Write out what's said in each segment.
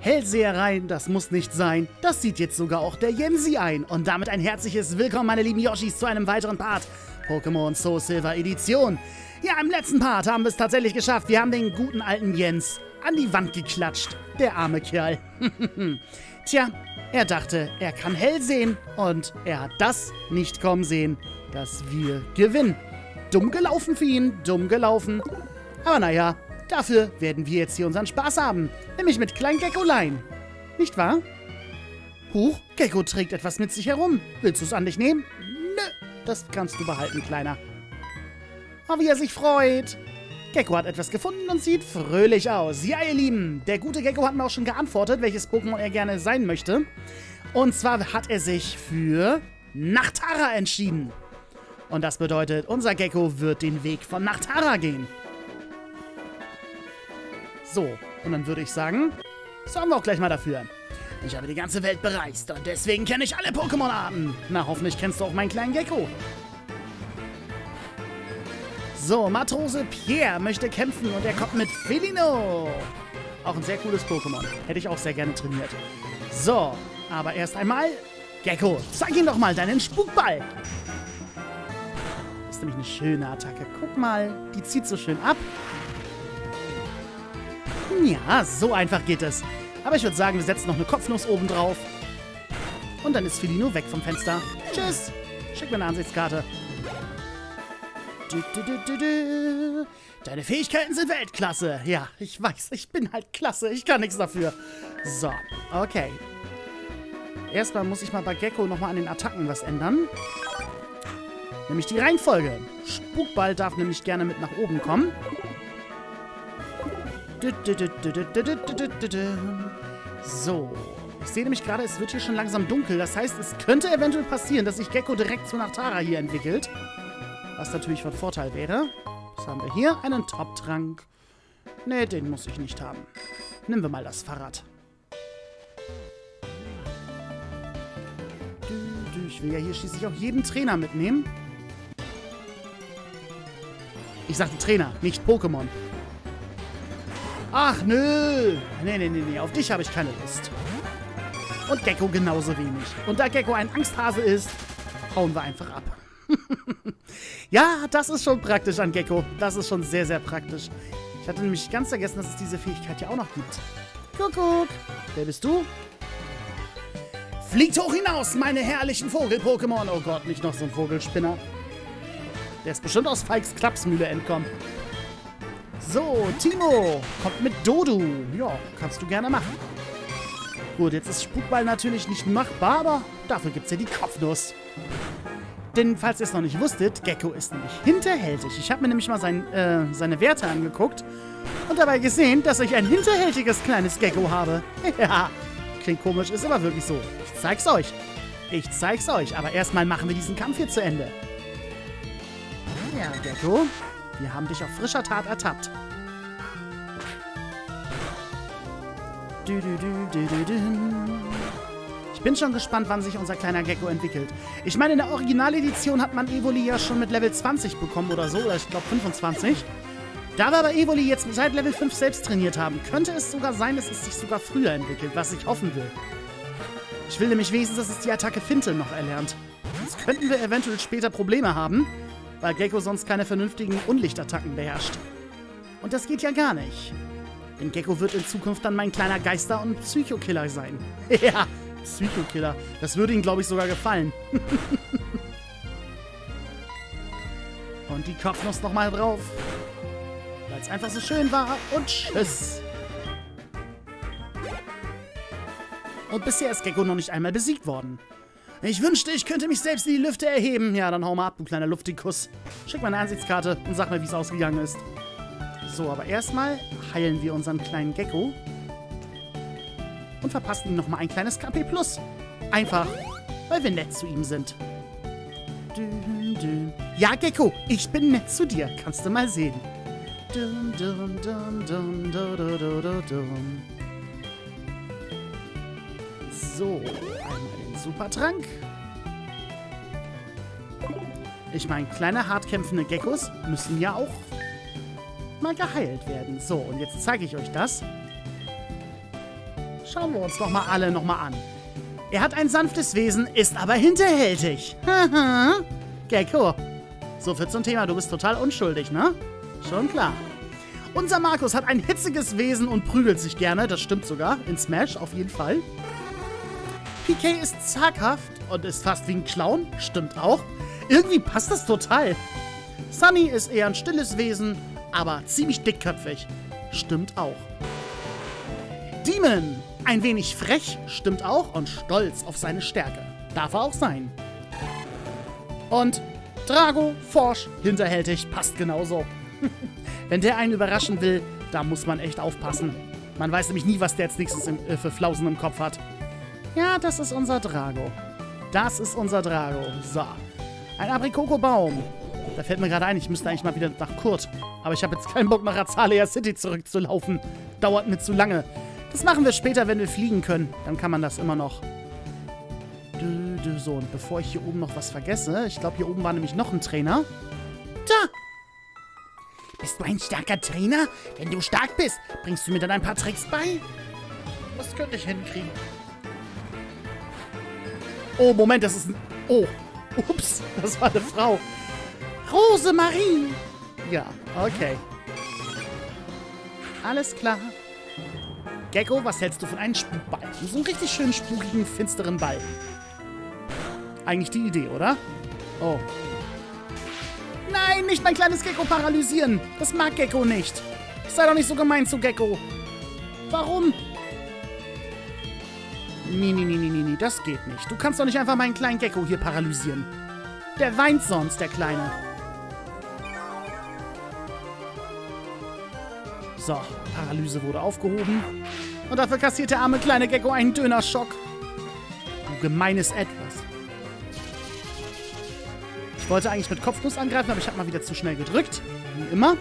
Hellsehereien, das muss nicht sein. Das sieht jetzt sogar auch der Jensi ein. Und damit ein herzliches Willkommen, meine lieben Yoshis, zu einem weiteren Part Pokémon Soul Silver Edition. Ja, im letzten Part haben wir es tatsächlich geschafft. Wir haben den guten alten Jens an die Wand geklatscht. Der arme Kerl. Tja, er dachte, er kann hell sehen. Und er hat das nicht kommen sehen, dass wir gewinnen. Dumm gelaufen für ihn, dumm gelaufen. Aber naja, Dafür werden wir jetzt hier unseren Spaß haben. Nämlich mit Klein Geckolein. Nicht wahr? Huch, Gecko trägt etwas mit sich herum. Willst du es an dich nehmen? Nö, das kannst du behalten, Kleiner. Oh, wie er sich freut. Gecko hat etwas gefunden und sieht fröhlich aus. Ja, ihr Lieben, der gute Gecko hat mir auch schon geantwortet, welches Pokémon er gerne sein möchte. Und zwar hat er sich für Nachtara entschieden. Und das bedeutet, unser Gecko wird den Weg von Nachtara gehen. So, und dann würde ich sagen, sorgen wir auch gleich mal dafür. Ich habe die ganze Welt bereist und deswegen kenne ich alle Pokémon-Arten. Na, hoffentlich kennst du auch meinen kleinen Gecko. So, Matrose Pierre möchte kämpfen und er kommt mit Felino. Auch ein sehr cooles Pokémon. Hätte ich auch sehr gerne trainiert. So, aber erst einmal, Gecko, zeig ihm doch mal deinen Spukball. Das ist nämlich eine schöne Attacke. Guck mal, die zieht so schön ab. Ja, so einfach geht es. Aber ich würde sagen, wir setzen noch eine Kopfnuss oben drauf. Und dann ist Filino weg vom Fenster. Tschüss. Schick mir eine Ansichtskarte. Deine Fähigkeiten sind Weltklasse. Ja, ich weiß, ich bin halt klasse. Ich kann nichts dafür. So, okay. Erstmal muss ich mal bei Gecko nochmal an den Attacken was ändern. Nämlich die Reihenfolge. Spukball darf nämlich gerne mit nach oben kommen. So. Ich sehe nämlich gerade, es wird hier schon langsam dunkel. Das heißt, es könnte eventuell passieren, dass sich Gecko direkt zu Nachtara hier entwickelt. Was natürlich von Vorteil wäre. Was haben wir hier? Einen Top-Trank. Ne, den muss ich nicht haben. Nehmen wir mal das Fahrrad. Ich will ja hier schließlich auch jeden Trainer mitnehmen. Ich sagte Trainer, nicht Pokémon. Ach, nö. Nee, nee, nee, nee. Auf dich habe ich keine Lust. Und Gecko genauso wenig. Und da Gecko ein Angsthase ist, hauen wir einfach ab. ja, das ist schon praktisch an Gecko. Das ist schon sehr, sehr praktisch. Ich hatte nämlich ganz vergessen, dass es diese Fähigkeit ja auch noch gibt. Kuckuck. Wer bist du? Fliegt hoch hinaus, meine herrlichen Vogel-Pokémon. Oh Gott, nicht noch so ein Vogelspinner. Der ist bestimmt aus Fikes Klapsmühle entkommen. So, Timo kommt mit Dodu. Ja, kannst du gerne machen. Gut, jetzt ist Spukball natürlich nicht machbar, aber dafür gibt es ja die Kopfnuss. Denn falls ihr es noch nicht wusstet, Gecko ist nämlich hinterhältig. Ich habe mir nämlich mal sein, äh, seine Werte angeguckt und dabei gesehen, dass ich ein hinterhältiges kleines Gecko habe. ja, klingt komisch, ist aber wirklich so. Ich zeig's euch. Ich zeig's euch, aber erstmal machen wir diesen Kampf hier zu Ende. Ja, Gecko, wir haben dich auf frischer Tat ertappt. Ich bin schon gespannt, wann sich unser kleiner Gecko entwickelt. Ich meine, in der Originaledition hat man Evoli ja schon mit Level 20 bekommen oder so, oder ich glaube 25. Da wir aber Evoli jetzt seit Level 5 selbst trainiert haben, könnte es sogar sein, dass es sich sogar früher entwickelt, was ich hoffen will. Ich will nämlich wenigstens, dass es die Attacke Finte noch erlernt. Sonst könnten wir eventuell später Probleme haben, weil Gecko sonst keine vernünftigen Unlichtattacken beherrscht. Und das geht ja gar nicht. Denn Gecko wird in Zukunft dann mein kleiner Geister- und Psychokiller sein. ja, Psychokiller. Das würde ihm, glaube ich, sogar gefallen. und die Kopfnuss nochmal drauf. Weil es einfach so schön war. Und tschüss. Und bisher ist Gecko noch nicht einmal besiegt worden. Ich wünschte, ich könnte mich selbst in die Lüfte erheben. Ja, dann hau mal ab, du kleiner Luftikus. Schick mal eine Ansichtskarte und sag mir, wie es ausgegangen ist. So, aber erstmal heilen wir unseren kleinen Gecko. Und verpassen ihm nochmal ein kleines KP+. Einfach, weil wir nett zu ihm sind. Ja, Gecko, ich bin nett zu dir. Kannst du mal sehen. So, einmal Supertrank. Ich meine, kleine hartkämpfende Geckos müssen ja auch mal geheilt werden. So, und jetzt zeige ich euch das. Schauen wir uns doch mal alle nochmal an. Er hat ein sanftes Wesen, ist aber hinterhältig. Gecko. So viel zum Thema, du bist total unschuldig, ne? Schon klar. Unser Markus hat ein hitziges Wesen und prügelt sich gerne, das stimmt sogar, in Smash auf jeden Fall. PK ist zaghaft und ist fast wie ein Clown, stimmt auch. Irgendwie passt das total. Sunny ist eher ein stilles Wesen, aber ziemlich dickköpfig, stimmt auch. Demon, ein wenig frech, stimmt auch und stolz auf seine Stärke. Darf er auch sein. Und Drago, forsch, hinterhältig, passt genauso. Wenn der einen überraschen will, da muss man echt aufpassen. Man weiß nämlich nie, was der als nächstes äh, für Flausen im Kopf hat. Ja, das ist unser Drago. Das ist unser Drago. So. Ein Aprikokobaum. Da fällt mir gerade ein, ich müsste eigentlich mal wieder nach Kurt. Aber ich habe jetzt keinen Bock, nach Azalea City zurückzulaufen. Dauert mir zu lange. Das machen wir später, wenn wir fliegen können. Dann kann man das immer noch. So, und bevor ich hier oben noch was vergesse, ich glaube, hier oben war nämlich noch ein Trainer. Da! Bist du ein starker Trainer? Wenn du stark bist, bringst du mir dann ein paar Tricks bei? Das könnte ich hinkriegen. Oh, Moment, das ist ein... Oh, ups, das war eine Frau. Rosemarie. Ja, okay. Alles klar. Gecko, was hältst du von einem Spukball? So einen richtig schönen, spukigen, finsteren Ball. Eigentlich die Idee, oder? Oh. Nein, nicht mein kleines Gecko paralysieren. Das mag Gecko nicht. Sei doch nicht so gemein zu Gecko. Warum? Nee, nee, nee, nee, nee, das geht nicht. Du kannst doch nicht einfach meinen kleinen Gecko hier paralysieren. Der weint sonst, der Kleine. So, Paralyse wurde aufgehoben. Und dafür kassiert der arme kleine Gecko einen Dönerschock. Du gemeines Etwas. Ich wollte eigentlich mit Kopfnuss angreifen, aber ich habe mal wieder zu schnell gedrückt. Wie immer.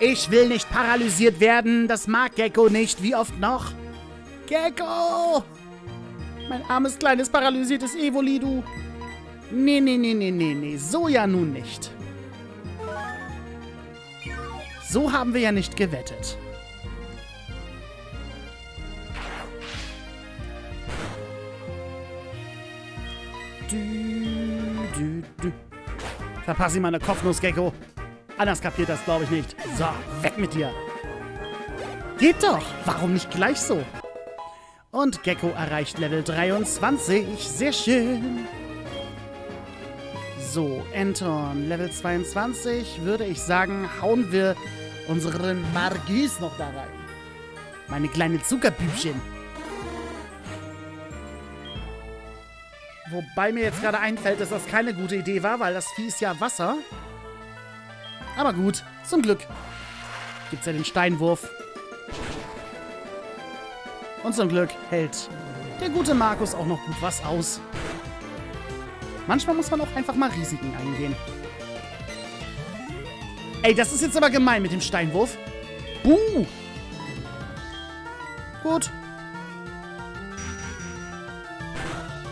Ich will nicht paralysiert werden. Das mag Gecko nicht. Wie oft noch? Gecko! Mein armes, kleines, paralysiertes Evoli, du. Nee, nee, nee, nee, nee, nee. So ja nun nicht. So haben wir ja nicht gewettet. Du, du, du. Verpass ihm meine Kopfnuss, Gecko. Anders kapiert das, glaube ich, nicht. So, weg mit dir. Geht doch. Warum nicht gleich so? Und Gecko erreicht Level 23. Sehr schön. So, Anton, Level 22, würde ich sagen, hauen wir unseren Margis noch da rein. Meine kleine Zuckerbübchen. Wobei mir jetzt gerade einfällt, dass das keine gute Idee war, weil das Vieh ist ja Wasser. Aber gut, zum Glück. Gibt's ja den Steinwurf. Und zum Glück hält der gute Markus auch noch gut was aus. Manchmal muss man auch einfach mal Risiken eingehen. Ey, das ist jetzt aber gemein mit dem Steinwurf. Buh! Gut.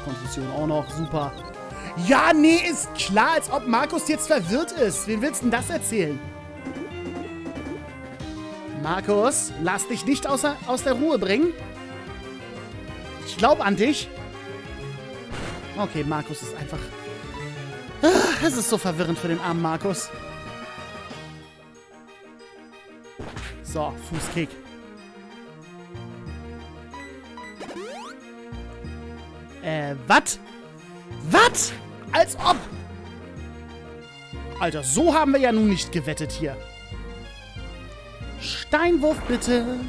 Konstitution auch noch. Super. Ja, nee, ist klar, als ob Markus jetzt verwirrt ist. Wem willst du denn das erzählen? Markus, lass dich nicht außer, aus der Ruhe bringen. Ich glaube an dich. Okay, Markus ist einfach... Ah, es ist so verwirrend für den armen Markus. So, Fußkick. Äh, was? Was? Als ob! Alter, so haben wir ja nun nicht gewettet hier. Steinwurf bitte.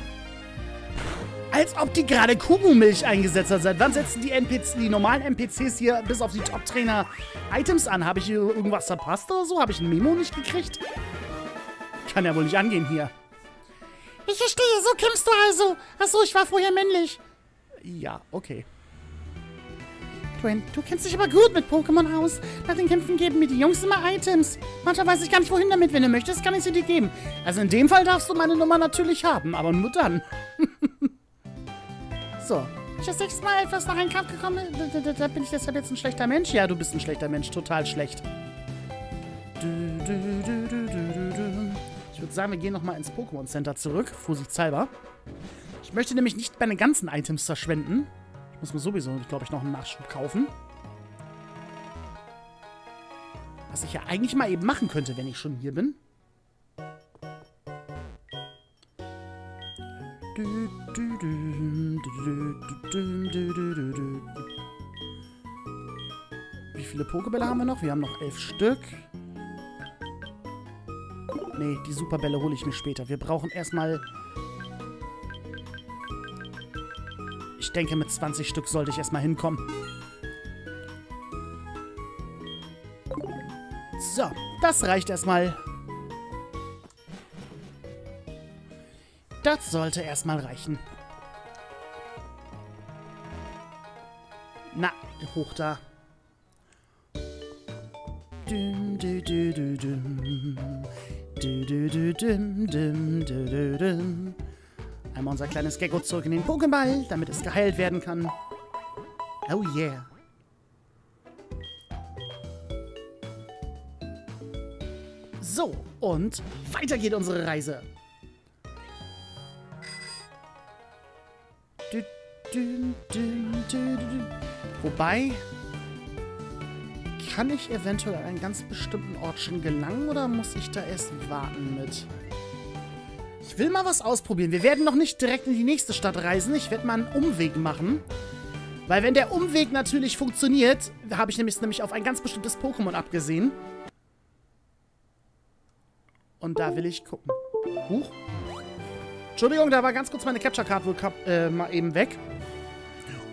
Als ob die gerade Kumu-Milch eingesetzt hat. Seit wann setzen die, NPC, die normalen NPCs hier bis auf die Top-Trainer Items an? Habe ich hier irgendwas verpasst oder so? Habe ich ein Memo nicht gekriegt? Kann ja wohl nicht angehen hier. Ich verstehe, so kämpfst du also. Achso, ich war vorher männlich. Ja, okay. Twin, du kennst dich aber gut mit Pokémon aus. Nach den Kämpfen geben mir die Jungs immer Items. Manchmal weiß ich gar nicht, wohin damit. Wenn du möchtest, kann ich sie dir geben. Also in dem Fall darfst du meine Nummer natürlich haben, aber nur dann. so. Ich das sechste Mal etwas nach einem Kampf gekommen da, bin ich deshalb jetzt ein schlechter Mensch? Ja, du bist ein schlechter Mensch. Total schlecht. Du, du, du, du, du, du, du würde sagen, wir gehen nochmal ins Pokémon Center zurück, vorsichtshalber. Ich Ich möchte nämlich nicht meine ganzen Items verschwenden. Ich muss mir sowieso, glaube ich, noch einen Nachschub kaufen. Was ich ja eigentlich mal eben machen könnte, wenn ich schon hier bin. Wie viele Pokebälle haben wir noch? Wir haben noch elf Stück. Nee, die Superbälle hole ich mir später. Wir brauchen erstmal... Ich denke, mit 20 Stück sollte ich erstmal hinkommen. So, das reicht erstmal. Das sollte erstmal reichen. Na, hoch da. Düm, dü, dü, dü, düm. Dü, dü, dü, düm, düm, dü, dü, düm. Einmal unser kleines Gecko zurück in den Pokéball, damit es geheilt werden kann. Oh yeah. So, und weiter geht unsere Reise. Dü, dü, dü, dü, dü. Wobei, kann ich eventuell an einen ganz bestimmten Ort schon gelangen oder muss ich da erst warten mit? Ich will mal was ausprobieren. Wir werden noch nicht direkt in die nächste Stadt reisen. Ich werde mal einen Umweg machen. Weil wenn der Umweg natürlich funktioniert, habe ich nämlich, nämlich auf ein ganz bestimmtes Pokémon abgesehen. Und da will ich gucken. Huch. Entschuldigung, da war ganz kurz meine Capture Card wohl äh, mal eben weg.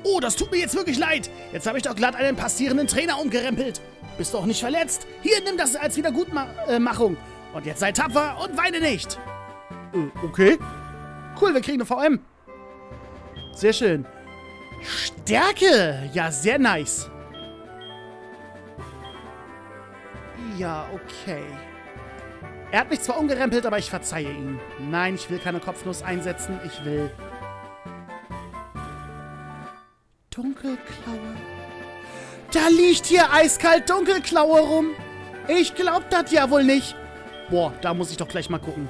Oh, das tut mir jetzt wirklich leid. Jetzt habe ich doch glatt einen passierenden Trainer umgerempelt. Bist du auch nicht verletzt? Hier, nimm das als Wiedergutmachung. Und jetzt sei tapfer und weine nicht. Äh, okay. Cool, wir kriegen eine VM. Sehr schön. Stärke. Ja, sehr nice. Ja, okay. Er hat mich zwar umgerempelt, aber ich verzeihe ihm. Nein, ich will keine Kopfnuss einsetzen. Ich will... Dunkelklaue. Da liegt hier eiskalt Dunkelklaue rum. Ich glaub das ja wohl nicht. Boah, da muss ich doch gleich mal gucken.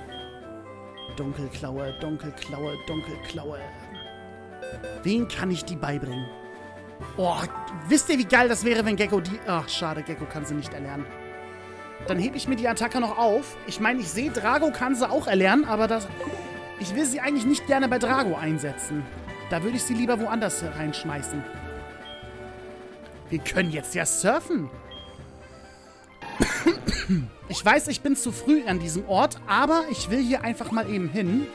Dunkelklaue, Dunkelklaue, Dunkelklaue. Wen kann ich die beibringen? Boah, wisst ihr, wie geil das wäre, wenn Gecko die... Ach, schade, Gecko kann sie nicht erlernen. Dann hebe ich mir die Attacke noch auf. Ich meine, ich sehe, Drago kann sie auch erlernen, aber das... Ich will sie eigentlich nicht gerne bei Drago einsetzen. Da würde ich sie lieber woanders reinschmeißen. Wir können jetzt ja surfen. Ich weiß, ich bin zu früh an diesem Ort, aber ich will hier einfach mal eben hin.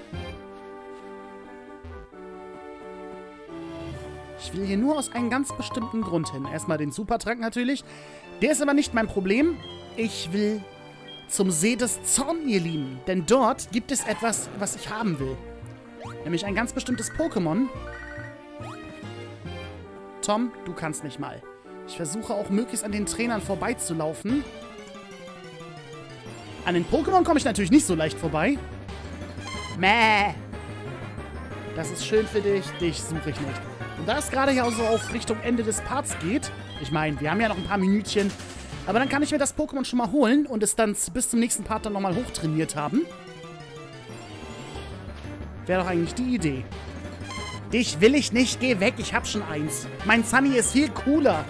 Ich will hier nur aus einem ganz bestimmten Grund hin. Erstmal den Supertrank natürlich. Der ist aber nicht mein Problem. Ich will zum See des Zorn, ihr Lieben. Denn dort gibt es etwas, was ich haben will. Nämlich ein ganz bestimmtes Pokémon. Tom, du kannst nicht mal. Ich versuche auch möglichst an den Trainern vorbeizulaufen. An den Pokémon komme ich natürlich nicht so leicht vorbei. Mäh. Das ist schön für dich. Dich suche ich nicht. Und da es gerade ja so auf Richtung Ende des Parts geht, ich meine, wir haben ja noch ein paar Minütchen, aber dann kann ich mir das Pokémon schon mal holen und es dann bis zum nächsten Part dann nochmal hochtrainiert haben. Wäre doch eigentlich die Idee. Dich will ich nicht, geh weg, ich hab schon eins. Mein Sunny ist viel cooler.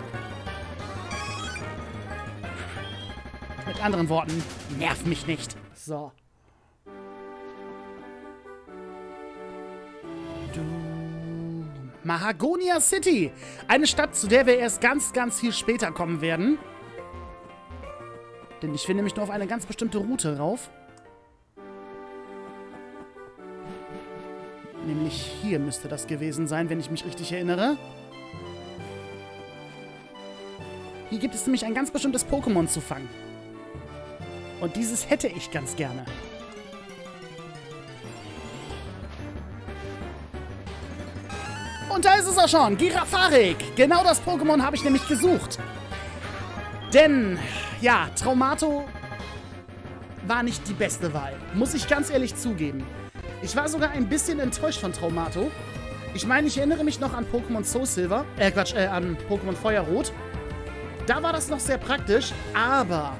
Mit anderen Worten, nerv mich nicht. So. Mahagonia City. Eine Stadt, zu der wir erst ganz, ganz viel später kommen werden. Denn ich will nämlich nur auf eine ganz bestimmte Route rauf. Nämlich hier müsste das gewesen sein, wenn ich mich richtig erinnere. Hier gibt es nämlich ein ganz bestimmtes Pokémon zu fangen. Und dieses hätte ich ganz gerne. Und da ist es auch schon, Girafarik. Genau das Pokémon habe ich nämlich gesucht. Denn, ja, Traumato war nicht die beste Wahl. Muss ich ganz ehrlich zugeben. Ich war sogar ein bisschen enttäuscht von Traumato. Ich meine, ich erinnere mich noch an Pokémon Soul Silver. Äh, Quatsch, äh, an Pokémon Feuerrot. Da war das noch sehr praktisch, aber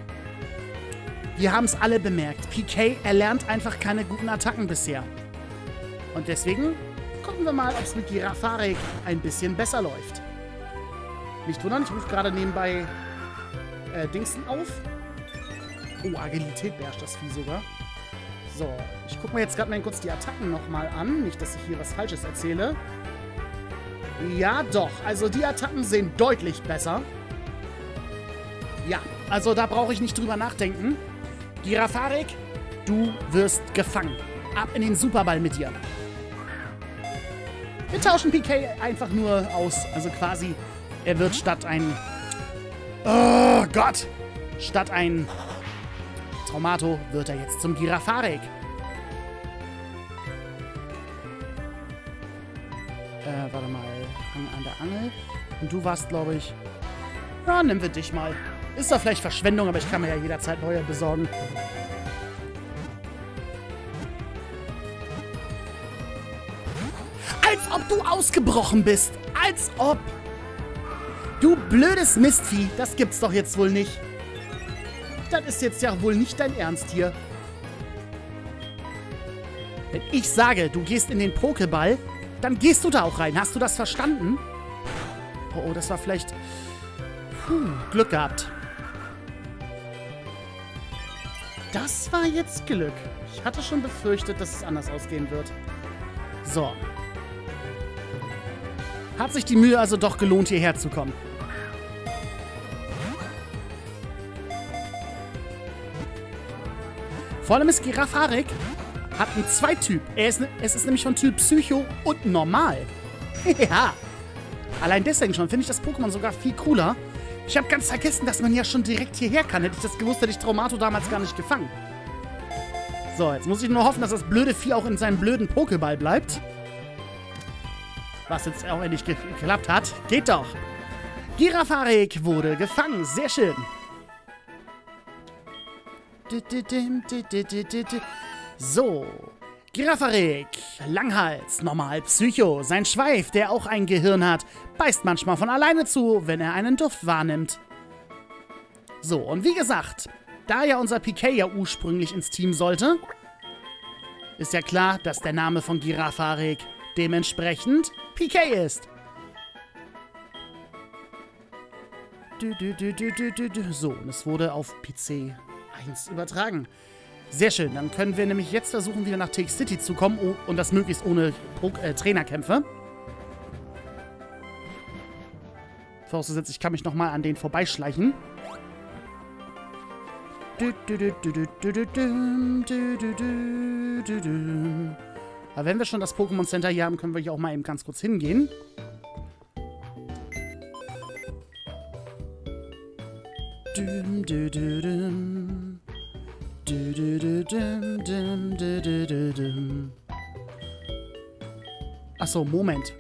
wir haben es alle bemerkt. PK erlernt einfach keine guten Attacken bisher. Und deswegen gucken wir mal, ob es mit Girafarik ein bisschen besser läuft. Nicht wundern, ich rufe gerade nebenbei äh, Dingsen auf. Oh, Agilität beherrscht das Vieh sogar. So, ich gucke mir jetzt gerade mal kurz die Attacken nochmal an. Nicht, dass ich hier was Falsches erzähle. Ja, doch. Also die Attacken sehen deutlich besser. Ja, also da brauche ich nicht drüber nachdenken. Girafarik, du wirst gefangen. Ab in den Superball mit dir. Wir tauschen PK einfach nur aus. Also quasi, er wird statt ein... Oh Gott! Statt ein Traumato wird er jetzt zum Girafarik. Äh, warte mal. Hang an der Angel. Und du warst, glaube ich... Ja, nehmen wir dich mal. Ist doch vielleicht Verschwendung, aber ich kann mir ja jederzeit neue besorgen. Als ob du ausgebrochen bist. Als ob. Du blödes Mistvieh. Das gibt's doch jetzt wohl nicht. Das ist jetzt ja wohl nicht dein Ernst hier. Wenn ich sage, du gehst in den Pokéball, dann gehst du da auch rein. Hast du das verstanden? Oh, oh das war vielleicht... Puh, Glück gehabt. Das war jetzt Glück. Ich hatte schon befürchtet, dass es anders ausgehen wird. So. Hat sich die Mühe also doch gelohnt, hierher zu kommen. Vor allem ist Girafarik hat einen Zweityp. Ist, es ist nämlich von Typ Psycho und Normal. ja. Allein deswegen schon finde ich das Pokémon sogar viel cooler. Ich habe ganz vergessen, dass man ja schon direkt hierher kann. Hätte ich das gewusst, hätte ich Traumato damals gar nicht gefangen. So, jetzt muss ich nur hoffen, dass das blöde Vieh auch in seinem blöden Pokéball bleibt. Was jetzt auch endlich geklappt hat. Geht doch. Girafarik wurde gefangen. Sehr schön. So. Girafarik, Langhals, normal Psycho. Sein Schweif, der auch ein Gehirn hat, beißt manchmal von alleine zu, wenn er einen Duft wahrnimmt. So, und wie gesagt, da ja unser Piquet ja ursprünglich ins Team sollte, ist ja klar, dass der Name von Girafarik dementsprechend Piquet ist. So, und es wurde auf PC 1 übertragen. Sehr schön. Dann können wir nämlich jetzt versuchen, wieder nach Take City zu kommen oh, und das möglichst ohne äh, Trainerkämpfe. Vorausgesetzt, ich kann mich nochmal an den vorbeischleichen. Aber wenn wir schon das Pokémon Center hier haben, können wir hier auch mal eben ganz kurz hingehen. Achso, Moment.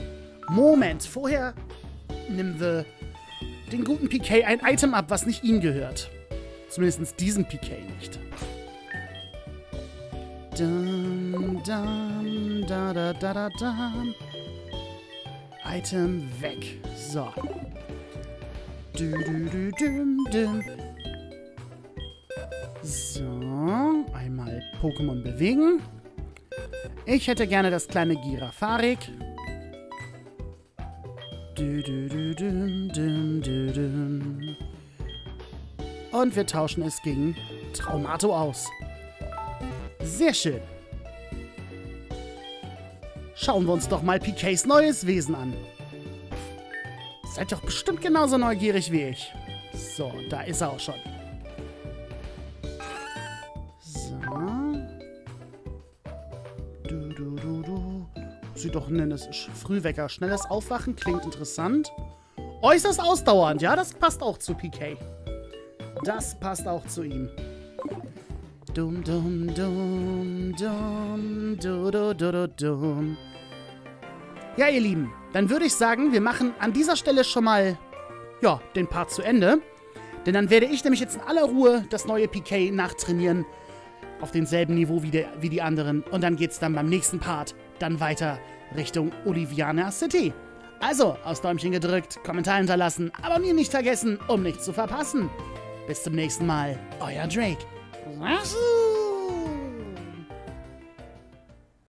Moment. Vorher nehmen wir den guten PK ein Item ab, was nicht ihm gehört. Zumindest diesem PK nicht. Dum, dum, da, da, da, da, da. Item weg. So. Du, du, du, dum, dum. So, einmal Pokémon bewegen. Ich hätte gerne das kleine Girafarik. Und wir tauschen es gegen Traumato aus. Sehr schön. Schauen wir uns doch mal PKs neues Wesen an. Seid doch bestimmt genauso neugierig wie ich. So, da ist er auch schon. sie doch nennen. Ist Frühwecker. Schnelles Aufwachen klingt interessant. Äußerst ausdauernd. Ja, das passt auch zu PK. Das passt auch zu ihm. Dum, dum, dum, dum, du, du, du, du, dum. Ja, ihr Lieben, dann würde ich sagen, wir machen an dieser Stelle schon mal, ja, den Part zu Ende. Denn dann werde ich nämlich jetzt in aller Ruhe das neue PK nachtrainieren. Auf demselben Niveau wie, der, wie die anderen. Und dann geht es dann beim nächsten Part dann weiter Richtung Oliviana City. Also, aus Däumchen gedrückt, Kommentar hinterlassen, abonnieren nicht vergessen, um nichts zu verpassen. Bis zum nächsten Mal, euer Drake.